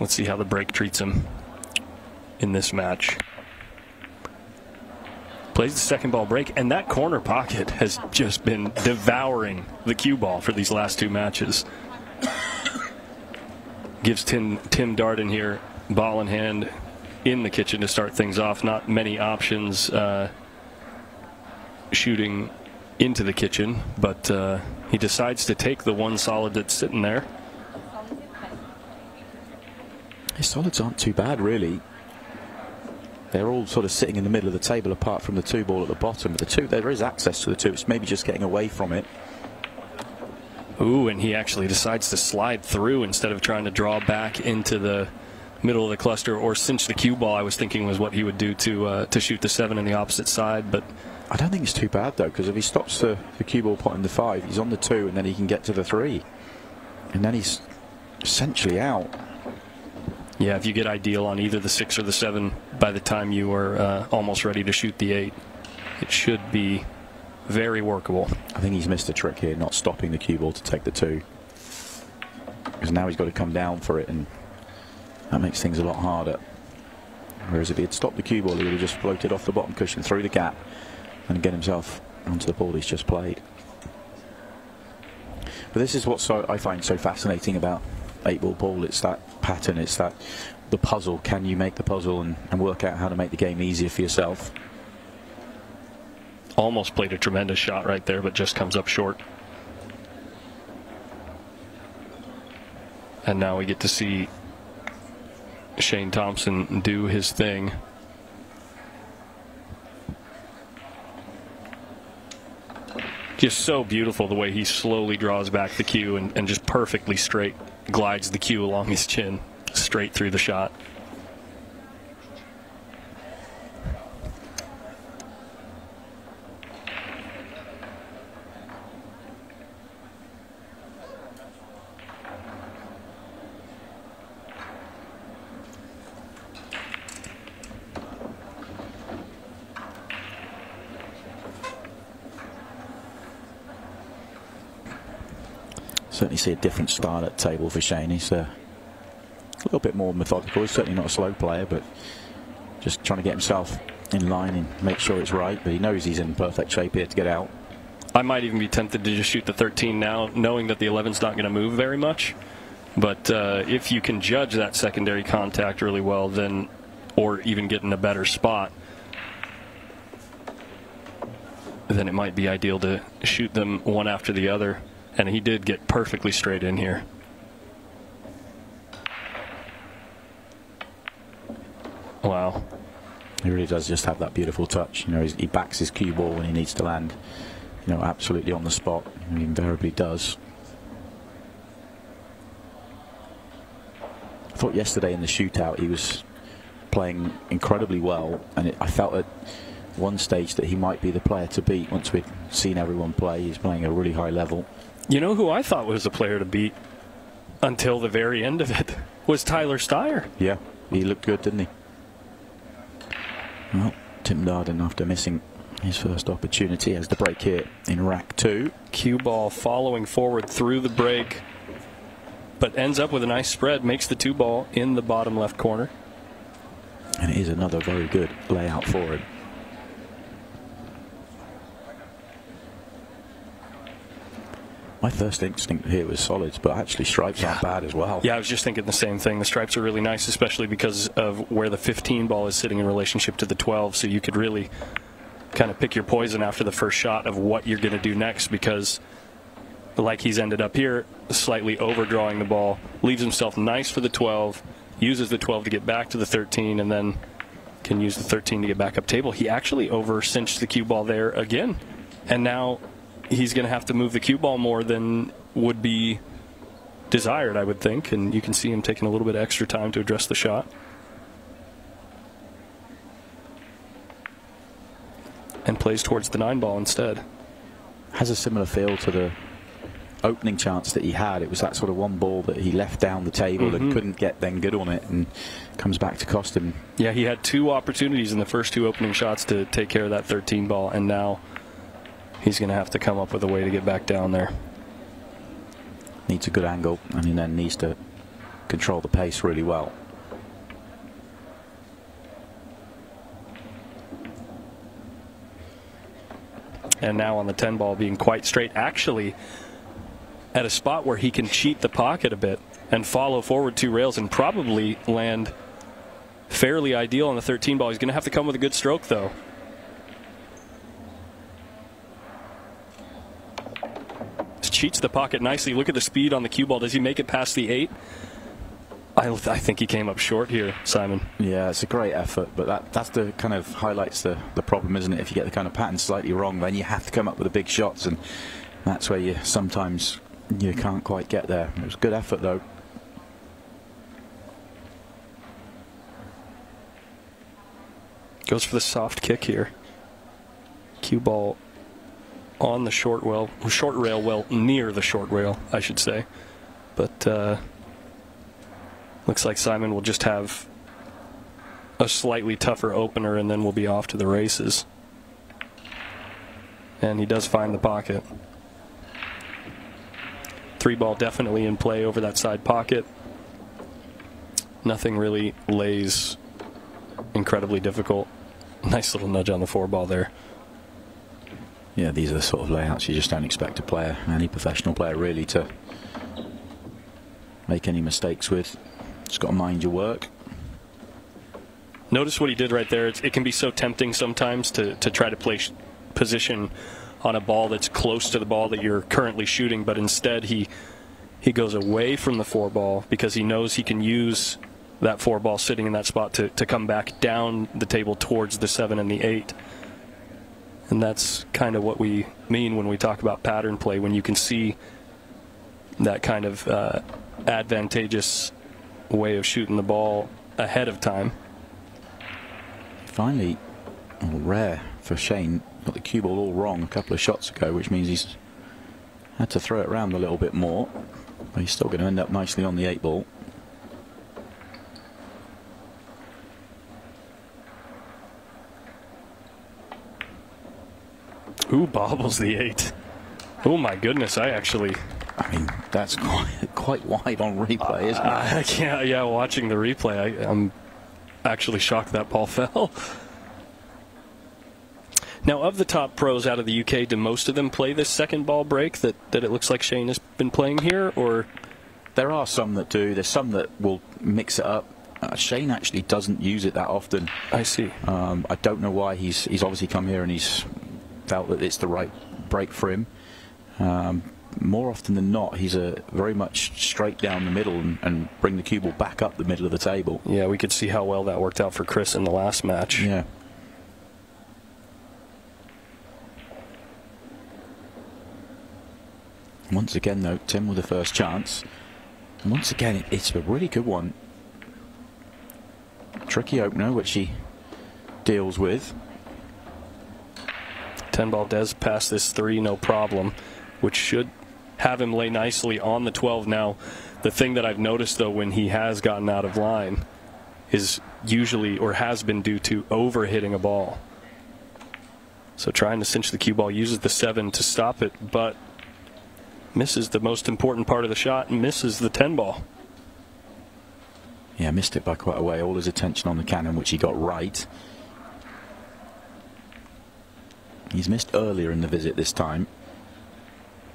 Let's see how the break treats him in this match. Plays the second ball break, and that corner pocket has just been devouring the cue ball for these last two matches. Gives Tim, Tim Darden here, ball in hand, in the kitchen to start things off. Not many options uh, shooting into the kitchen, but uh, he decides to take the one solid that's sitting there. His solids aren't too bad, really. They're all sort of sitting in the middle of the table apart from the two ball at the bottom. But the two, there is access to the two. It's maybe just getting away from it. Ooh, and he actually decides to slide through instead of trying to draw back into the middle of the cluster or cinch the cue ball. I was thinking was what he would do to uh, to shoot the seven on the opposite side, but I don't think it's too bad though, because if he stops the, the cue ball pot in the five, he's on the two, and then he can get to the three, and then he's essentially out. Yeah, if you get ideal on either the six or the seven by the time you are uh, almost ready to shoot the eight, it should be very workable. I think he's missed a trick here, not stopping the cue ball to take the two. Because now he's got to come down for it, and that makes things a lot harder. Whereas if he had stopped the cue ball, he would have just floated off the bottom cushion through the gap and get himself onto the ball he's just played. But this is what so I find so fascinating about eight ball pool. It's that pattern. It's that the puzzle. Can you make the puzzle and, and work out how to make the game easier for yourself? Almost played a tremendous shot right there, but just comes up short. And now we get to see Shane Thompson do his thing. Just so beautiful the way he slowly draws back the cue and, and just perfectly straight glides the cue along his chin straight through the shot. Certainly see a different style at table for Shane. He's uh, a little bit more methodical. He's certainly not a slow player, but just trying to get himself in line and make sure it's right. But he knows he's in perfect shape here to get out. I might even be tempted to just shoot the 13 now, knowing that the 11's not going to move very much. But uh, if you can judge that secondary contact really well, then, or even get in a better spot, then it might be ideal to shoot them one after the other and he did get perfectly straight in here. Wow. He really does just have that beautiful touch. You know, he backs his cue ball when he needs to land. You know, absolutely on the spot. He invariably does. I thought yesterday in the shootout he was playing incredibly well, and it, I felt at one stage that he might be the player to beat once we'd seen everyone play. He's playing a really high level. You know who I thought was the player to beat until the very end of it was Tyler Styer. Yeah, he looked good, didn't he? Well, Tim Darden, after missing his first opportunity, has the break here in rack two. Cue ball following forward through the break, but ends up with a nice spread, makes the two ball in the bottom left corner. And it is another very good layout for My first instinct here was solids, but actually stripes yeah. aren't bad as well. Yeah, I was just thinking the same thing. The stripes are really nice, especially because of where the 15 ball is sitting in relationship to the 12. So you could really kind of pick your poison after the first shot of what you're going to do next because like he's ended up here, slightly overdrawing the ball, leaves himself nice for the 12, uses the 12 to get back to the 13, and then can use the 13 to get back up table. He actually over cinched the cue ball there again. And now he's going to have to move the cue ball more than would be desired, I would think. And you can see him taking a little bit of extra time to address the shot. And plays towards the nine ball instead. Has a similar feel to the opening chance that he had. It was that sort of one ball that he left down the table mm -hmm. and mm-hmm. couldn't get then good on it and comes back to cost him. Yeah, he had two opportunities in the first two opening shots to take care of that 13 ball, and now he's going to have to come up with a way to get back down there. Needs a good angle, and he then needs to control the pace really well. And now on the 10 ball being quite straight, actually at a spot where he can cheat the pocket a bit and follow forward two rails and probably land fairly ideal on the 13 ball. He's going to have to come with a good stroke, though. Cheats the pocket nicely. Look at the speed on the cue ball. Does he make it past the eight? I, I think he came up short here, Simon. Yeah, it's a great effort, but that that's the kind of highlights the, the problem, isn't it? If you get the kind of pattern slightly wrong, then you have to come up with the big shots, and that's where you sometimes you can't quite get there. It was good effort, though. Goes for the soft kick here. Cue ball on the short well, short rail, well near the short rail, I should say. But uh, looks like Simon will just have a slightly tougher opener, and then we'll be off to the races. And he does find the pocket. Three ball definitely in play over that side pocket. Nothing really lays incredibly difficult. Nice little nudge on the four ball there yeah, these are the sort of layouts you just don't expect a player, any professional player really, to make any mistakes with. Just got to mind your work. Notice what he did right there. It's, it can be so tempting sometimes to, to try to place position on a ball that's close to the ball that you're currently shooting, but instead he he goes away from the four ball because he knows he can use that four ball sitting in that spot to, to come back down the table towards the seven and the eight. And that's kind of what we mean when we talk about pattern play, when you can see that kind of uh, advantageous way of shooting the ball ahead of time. Finally, rare for Shane, got the cue ball all wrong a couple of shots ago, which means he's had to throw it around a little bit more. But he's still going to end up nicely on the eight ball. Who bobbles the eight? Oh my goodness! I actually. I mean, that's quite quite wide on replay, isn't it? I can't. Yeah, watching the replay, I, I'm actually shocked that ball fell. Now, of the top pros out of the UK, do most of them play this second ball break that, that it looks like Shane has been playing here, or there are some that do. There's some that will mix it up. Uh, Shane actually doesn't use it that often. I see. Um, I don't know why he's he's obviously come here and he's felt that it's the right break for him. Um, more often than not, he's a very much straight down the middle and, and, bring the cue ball back up the middle of the table. Yeah, we could see how well that worked out for Chris in the last match. Yeah. Once again, though, Tim with the first chance. And once again, it's a really good one. Tricky opener, which he deals with. 10 ball does pass this three, no problem, which should have him lay nicely on the 12 now. The thing that I've noticed, though, when he has gotten out of line is usually or has been due to over hitting a ball. So trying to cinch the cue ball uses the seven to stop it, but misses the most important part of the shot and misses the 10 ball. Yeah, missed it by quite a way. All his attention on the cannon, which he got right. He's missed earlier in the visit this time.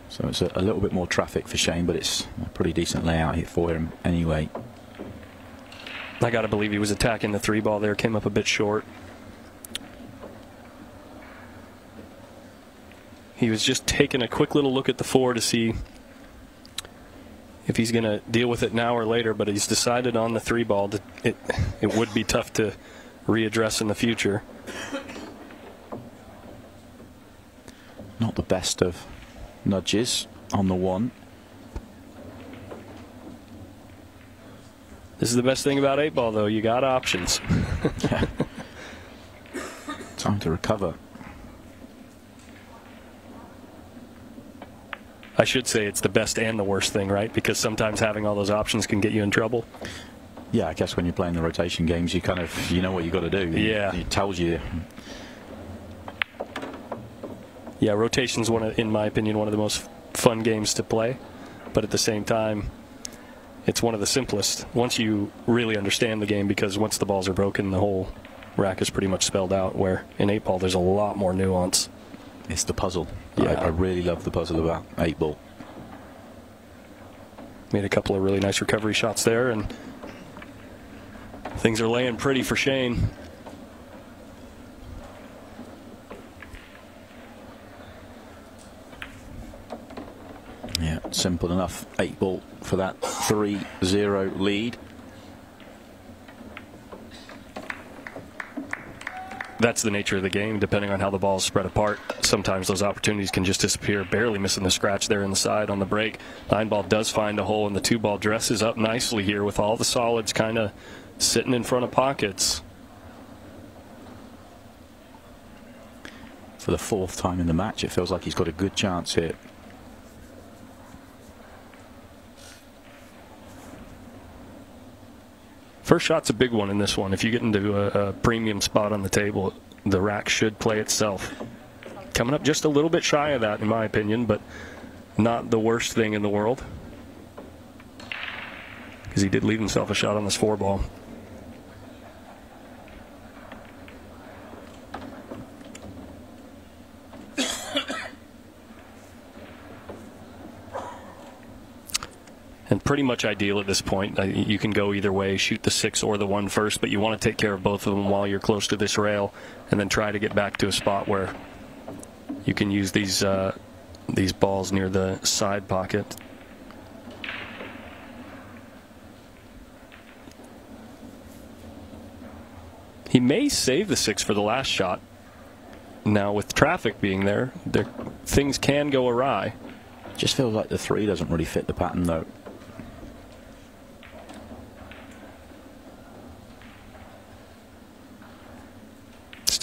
So it's a, a, little bit more traffic for Shane, but it's a pretty decent layout here for him anyway. I got to believe he was attacking the three ball there, came up a bit short. He was just taking a quick little look at the four to see if he's going to deal with it now or later, but he's decided on the three ball. To, it, it would be tough to readdress in the future. Not the best of nudges on the one. This is the best thing about 8 ball, though. You got options. yeah. Time to recover. I should say it's the best and the worst thing, right? Because sometimes having all those options can get you in trouble. Yeah, I guess when you're playing the rotation games, you kind of you know what you got to do. Yeah, it tells you yeah, rotation's one of, in my opinion, one of the most fun games to play. But at the same time, it's one of the simplest once you really understand the game because once the balls are broken, the whole rack is pretty much spelled out. Where in eight ball, there's a lot more nuance. It's the puzzle. Yeah. I, I really love the puzzle about eight ball. Made a couple of really nice recovery shots there, and things are laying pretty for Shane. Yeah, simple enough. Eight ball for that 3 0 lead. That's the nature of the game. Depending on how the ball is spread apart, sometimes those opportunities can just disappear. Barely missing the scratch there in the side on the break. Nine ball does find a hole, and the two ball dresses up nicely here with all the solids kind of sitting in front of pockets. For the fourth time in the match, it feels like he's got a good chance here. First shot's a big one in this one. If you get into a, a premium spot on the table, the rack should play itself. Coming up just a little bit shy of that, in my opinion, but not the worst thing in the world. Because he did leave himself a shot on this four ball. and pretty much ideal at this point. Uh, You can go either way, shoot the six or the one first, but you want to take care of both of them while you're close to this rail, and then try to get back to a spot where you can use these uh, these balls near the side pocket. He may save the six for the last shot. Now, with traffic being there, there things can go awry. Just feels like the three doesn't really fit the pattern, though.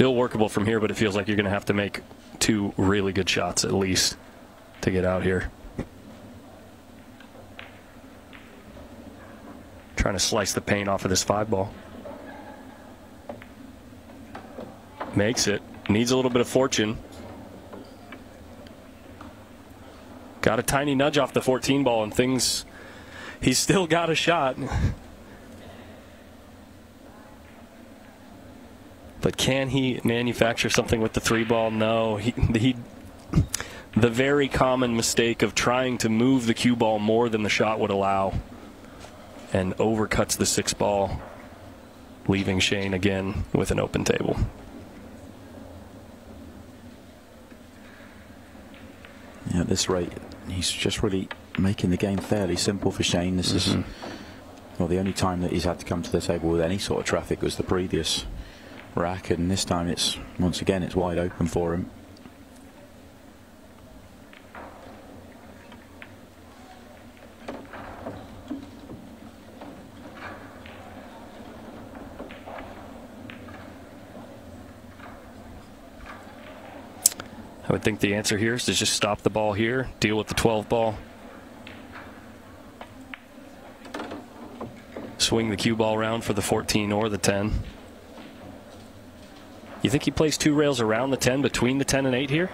Still workable from here, but it feels like you're going to have to make two really good shots at least to get out here. Trying to slice the paint off of this five ball. Makes it. Needs a little bit of fortune. Got a tiny nudge off the 14 ball, and things. He's still got a shot. But can he manufacture something with the three ball? No. He, he the very common mistake of trying to move the cue ball more than the shot would allow and overcuts the six ball, leaving Shane again with an open table. Yeah, at this rate, he's just really making the game fairly simple for Shane. This is mm-hmm. well, the only time that he's had to come to the table with any sort of traffic was the previous rack, and this time it's once again it's wide open for him. I would think the answer here is to just stop the ball here, deal with the 12 ball, swing the cue ball around for the 14 or the 10. You think he plays two rails around the 10 between the 10 and 8 here?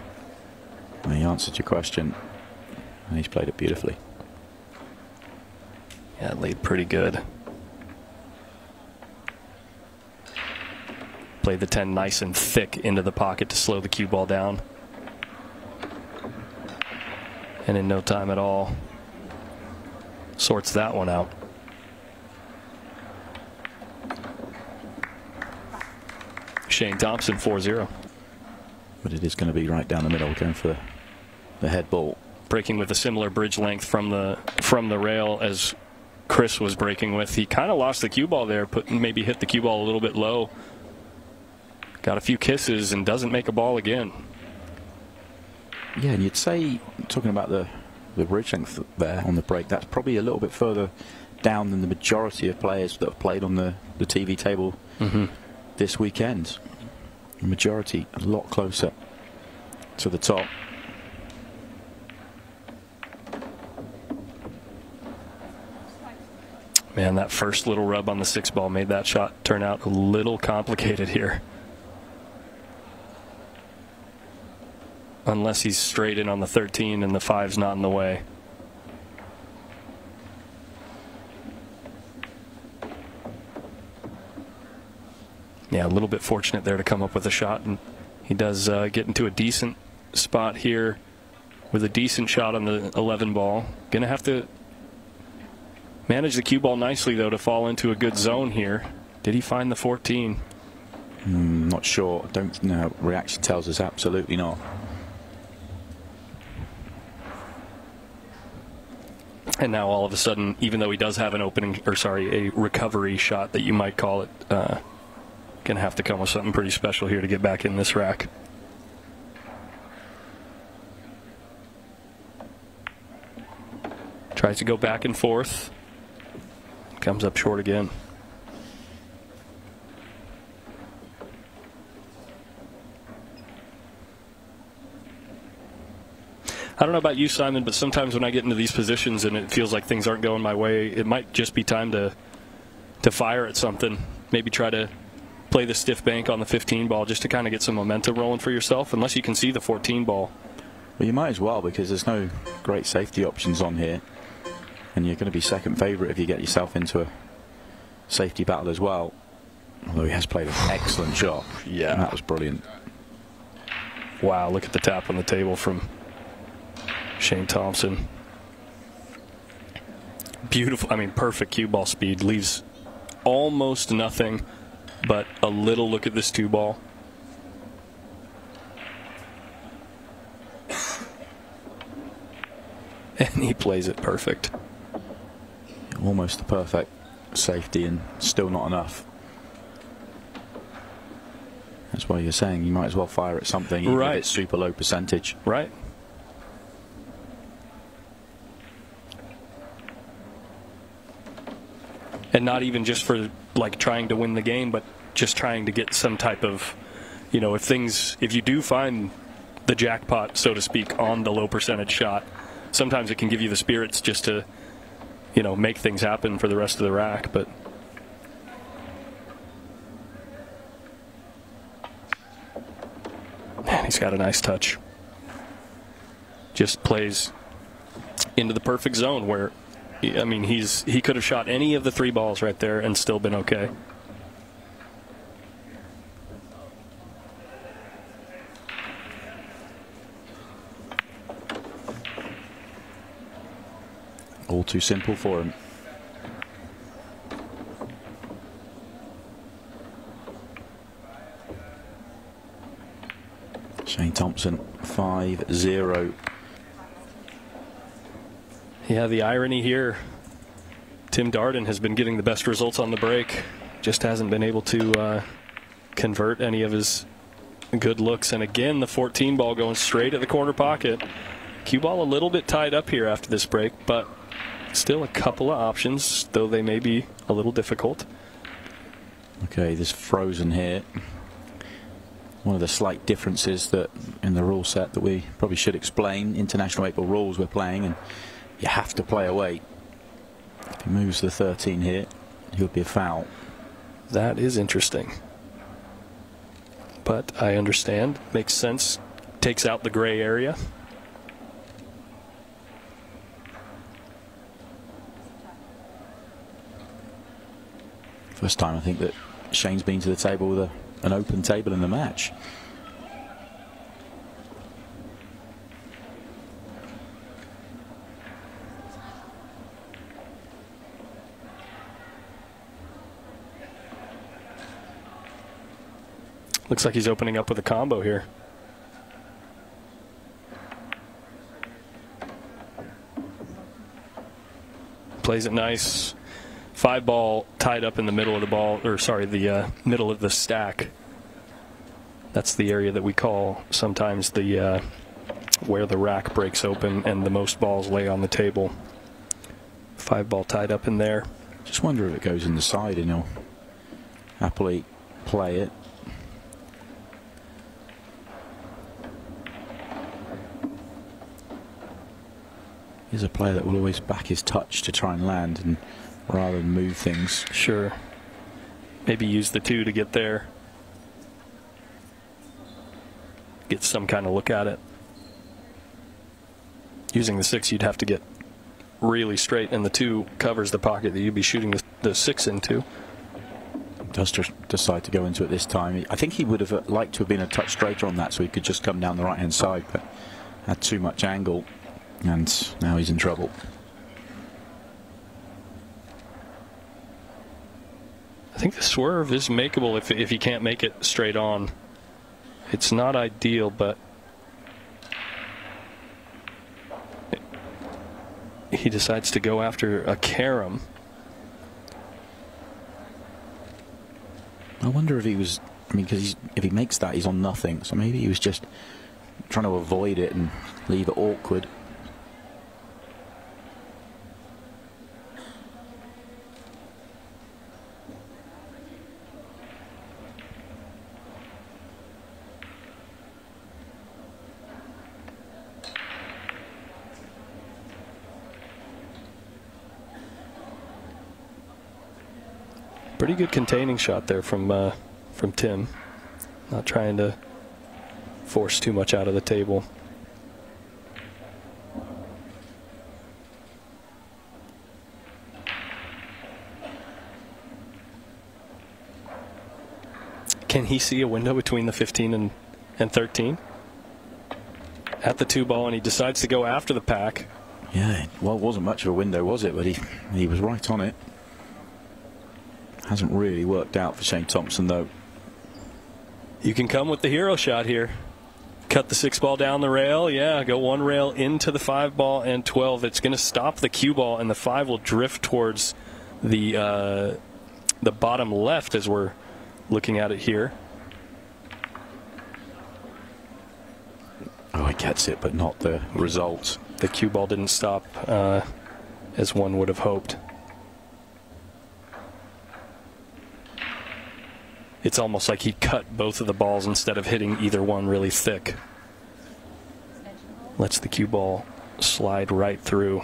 He answered your question, and he's played it beautifully. Yeah, it laid pretty good. Played the 10 nice and thick into the pocket to slow the cue ball down. And in no time at all, sorts that one out. Shane Thompson 4 0. But it is going to be right down the middle, going for the, head ball. breaking with a similar bridge length from the from the rail as Chris was breaking with. He kind of lost the cue ball there, put maybe hit the cue ball a little bit low. Got a few kisses and doesn't make a ball again. Yeah, and you'd say, talking about the, the bridge length there on the break, that's probably a little bit further down than the majority of players that have played on the, the TV table mm-hmm. This weekend. Majority a lot closer to the top. Man, that first little rub on the six ball made that shot turn out a little complicated here. Unless he's straight in on the 13 and the five's not in the way. Yeah, a little bit fortunate there to come up with a shot, and he does uh, get into a decent spot here with a decent shot on the 11 ball. Going to have to manage the cue ball nicely, though, to fall into a good zone here. Did he find the 14? Mm, not sure. Don't know. Reaction tells us absolutely not. And now all of a sudden, even though he does have an opening, or sorry, a recovery shot that you might call it, uh, gonna have to come with something pretty special here to get back in this rack. Tries to go back and forth. Comes up short again. I don't know about you, Simon, but sometimes when I get into these positions and it feels like things aren't going my way, it might just be time to to fire at something. Maybe try to play the stiff bank on the 15 ball just to kind of get some momentum rolling for yourself, unless you can see the 14 ball. Well, you might as well because there's no great safety options on here, and you're going to be second favourite if you get yourself into a safety battle as well. Although he has played an excellent shot. Yeah. that was brilliant. Wow, look at the tap on the table from Shane Thompson. Beautiful, I mean, perfect cue ball speed. Leaves almost nothing but a little look at this two ball. And he plays it perfect. Almost the perfect safety and still not enough. That's why you're saying you might as well fire at something even Right. if it's super low percentage. Right? And not even just for like trying to win the game, but just trying to get some type of, you know, if things, if you do find the jackpot, so to speak, on the low percentage shot, sometimes it can give you the spirits just to, you know, make things happen for the rest of the rack. But man, he's got a nice touch. Just plays into the perfect zone where, I mean, he's he could have shot any of the three balls right there and still been okay. All too simple for him. Shane Thompson, 5 0. Yeah, the irony here. Tim Darden has been getting the best results on the break, just hasn't been able to uh, convert any of his good looks. And again, the 14 ball going straight at the corner pocket. Cue ball a little bit tied up here after this break, but still a couple of options, though they may be a little difficult. Okay, this frozen here. One of the slight differences that in the rule set that we probably should explain. International 8 ball rules we're playing, and you have to play away. If he moves the 13 here, he'll be a foul. That is interesting. But I understand. Makes sense. Takes out the gray area. First time I think that Shane's been to the table with a, an open table in the match. Looks like he's opening up with a combo here. Plays it nice. Five ball tied up in the middle of the ball, or sorry, the uh, middle of the stack. That's the area that we call sometimes the uh, where the rack breaks open and the most balls lay on the table. Five ball tied up in there. Just wonder if it goes in the side and he'll happily play it. He's a player that will always back his touch to try and land and rather than move things. Sure. Maybe use the two to get there. Get some kind of look at it. Using the six, you'd have to get really straight, and the two covers the pocket that you'd be shooting the, the six into. does just decide to go into it this time. I think he would have uh, liked to have been a touch straighter on that so he could just come down the right hand side, but had too much angle and now he's in trouble. I think the swerve is makeable if, if you can't make it straight on. It's not ideal, but he decides to go after a carom. I wonder if he was. I mean, because if he makes that, he's on nothing. So maybe he was just trying to avoid it and leave it awkward. Pretty good containing shot there from uh, from Tim. Not trying to force too much out of the table. Can he see a window between the 15 and, and 13? At the two ball, and he decides to go after the pack. Yeah, well, it wasn't much of a window, was it? But he, he was right on it. Hasn't really worked out for Shane Thompson, though. You can come with the hero shot here. Cut the six ball down the rail. Yeah, go one rail into the five ball and 12. It's going to stop the cue ball, and the five will drift towards the uh, the bottom left as we're looking at it here. Oh, he gets it, but not the result. The cue ball didn't stop uh, as one would have hoped. It's almost like he cut both of the balls instead of hitting either one really thick. Lets the cue ball slide right through.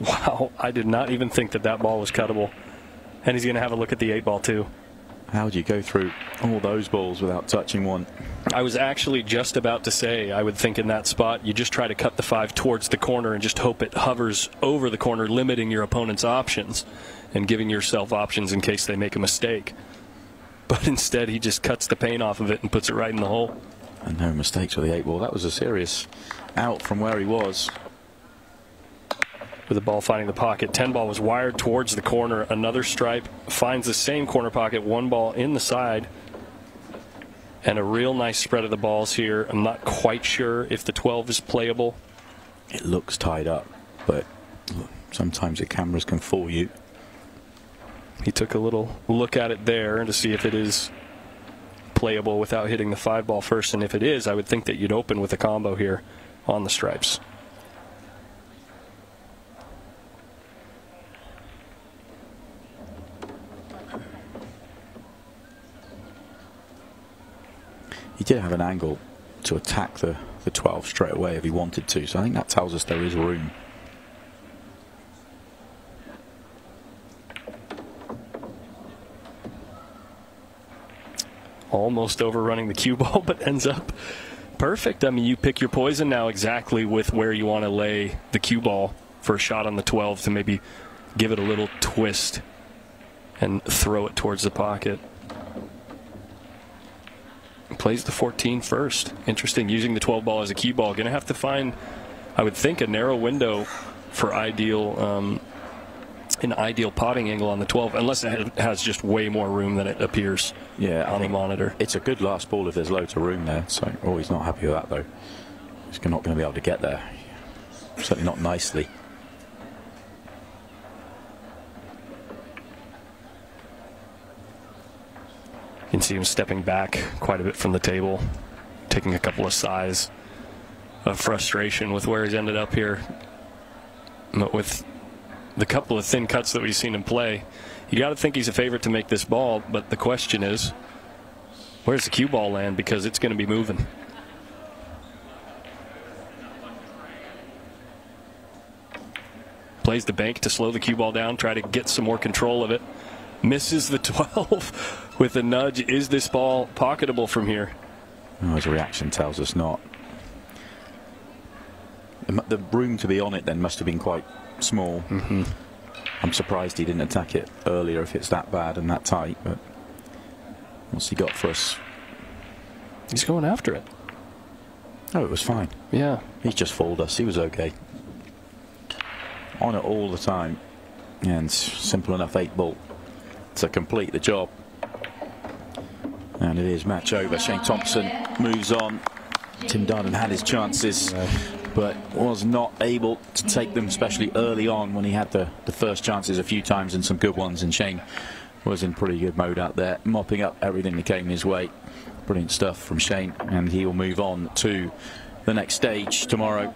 Wow, I did not even think that that ball was cuttable. And he's going to have a look at the eight ball, too. How do you go through all those balls without touching one? I was actually just about to say, I would think in that spot, you just try to cut the five towards the corner and just hope it hovers over the corner, limiting your opponent's options and giving yourself options in case they make a mistake. But instead, he just cuts the paint off of it and puts it right in the hole. And no mistakes with the eight ball. That was a serious out from where he was with the ball finding the pocket. 10 ball was wired towards the corner. Another stripe finds the same corner pocket. One ball in the side. And a real nice spread of the balls here. I'm not quite sure if the 12 is playable. It looks tied up, but sometimes the cameras can fool you. He took a little look at it there to see if it is playable without hitting the five ball first. And if it is, I would think that you'd open with a combo here on the stripes. Did have an angle to attack the, the 12 straight away if he wanted to. So I think that tells us there is room. Almost overrunning the cue ball, but ends up perfect. I mean, you pick your poison now exactly with where you want to lay the cue ball for a shot on the 12 to maybe give it a little twist and throw it towards the pocket plays the 14 first. Interesting, using the 12 ball as a cue ball. Going to have to find, I would think, a narrow window for ideal, um, an ideal potting angle on the 12, unless it has just way more room than it appears yeah, on the monitor. It's a good last ball if there's loads of room there. So, oh, he's not happy with that though. He's not going to be able to get there. Certainly not nicely. You can see him stepping back quite a bit from the table, taking a couple of sighs of frustration with where he's ended up here. But with the couple of thin cuts that we've seen him play, you got to think he's a favorite to make this ball. But the question is, where's the cue ball land? Because it's going to be moving. Plays the bank to slow the cue ball down, try to get some more control of it misses the 12 with a nudge. Is this ball pocketable from here? Oh, his reaction tells us not. The, the room to be on it then must have been quite small. Mm-hmm. I'm surprised he didn't attack it earlier if it's that bad and that tight. But what's he got for us? He's going after it. Oh, it was fine. Yeah. He's just fooled us. He was okay. On it all the time. And simple enough eight ball to complete the job. And it is match over. Shane Thompson moves on. Tim Darden had his chances, but was not able to take them, especially early on when he had the, the first chances a few times and some good ones. And Shane was in pretty good mode out there, mopping up everything that came his way. Brilliant stuff from Shane, and he will move on to the next stage tomorrow.